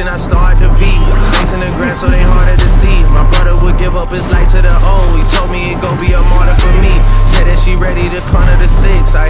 kitchen, I start to V. Snakes in the grass, so they harder to see. My brother would give up his life to the O. He told me it gon' be a martyr for me. Said that she ready to corner the six. I